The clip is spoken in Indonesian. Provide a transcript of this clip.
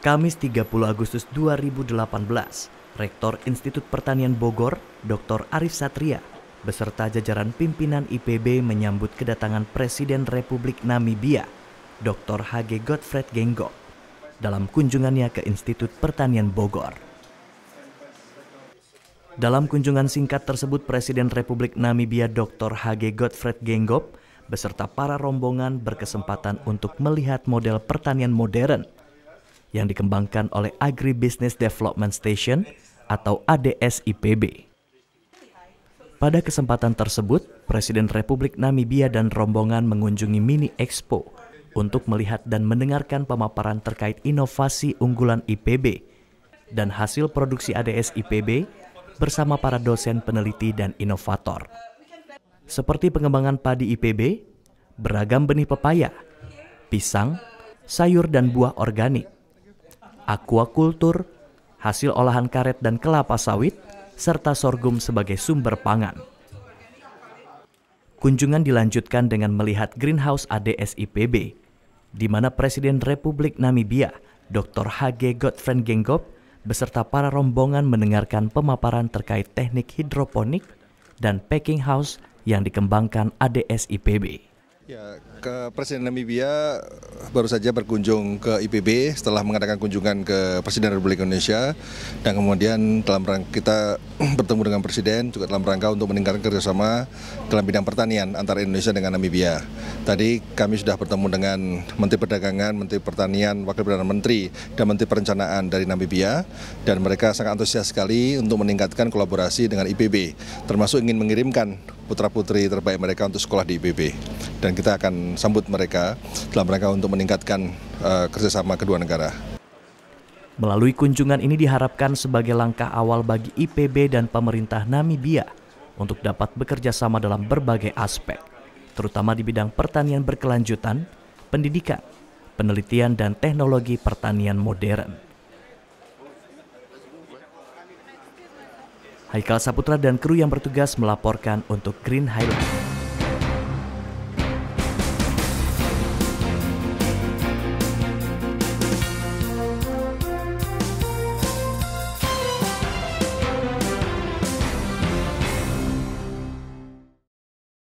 Kamis 30 Agustus 2018, Rektor Institut Pertanian Bogor, Dr. Arif Satria, beserta jajaran pimpinan IPB menyambut kedatangan Presiden Republik Namibia, Dr. Hage Godfred Genggo, dalam kunjungannya ke Institut Pertanian Bogor. Dalam kunjungan singkat tersebut, Presiden Republik Namibia Dr. Hage Godfred Genggop beserta para rombongan berkesempatan untuk melihat model pertanian modern yang dikembangkan oleh Agribusiness Development Station atau ADS IPB. Pada kesempatan tersebut, Presiden Republik Namibia dan rombongan mengunjungi Mini Expo untuk melihat dan mendengarkan pemaparan terkait inovasi unggulan IPB dan hasil produksi ADS IPB bersama para dosen peneliti dan inovator. Seperti pengembangan padi IPB, beragam benih pepaya, pisang, sayur dan buah organik, aquakultur, hasil olahan karet dan kelapa sawit, serta sorghum sebagai sumber pangan. Kunjungan dilanjutkan dengan melihat greenhouse ADS IPB, di mana Presiden Republik Namibia, Dr. Hage Godfred Genggop, beserta para rombongan mendengarkan pemaparan terkait teknik hidroponik dan packing house yang dikembangkan ADS IPB. Ya, ke Presiden Namibia baru saja berkunjung ke IPB setelah mengadakan kunjungan ke Presiden Republik Indonesia dan kemudian dalam rangka kita bertemu dengan Presiden juga dalam rangka untuk meningkatkan kerjasama dalam bidang pertanian antara Indonesia dengan Namibia. Tadi kami sudah bertemu dengan Menteri Perdagangan, Menteri Pertanian, Wakil Perdana Menteri dan Menteri Perencanaan dari Namibia dan mereka sangat antusias sekali untuk meningkatkan kolaborasi dengan IPB termasuk ingin mengirimkan putra-putri terbaik mereka untuk sekolah di IPB. Dan kita akan sambut mereka dalam rangka untuk meningkatkan uh, kerjasama kedua negara. Melalui kunjungan ini diharapkan sebagai langkah awal bagi IPB dan pemerintah Namibia untuk dapat bekerja sama dalam berbagai aspek, terutama di bidang pertanian berkelanjutan, pendidikan, penelitian, dan teknologi pertanian modern. Haikal Saputra dan kru yang bertugas melaporkan untuk Green Highland.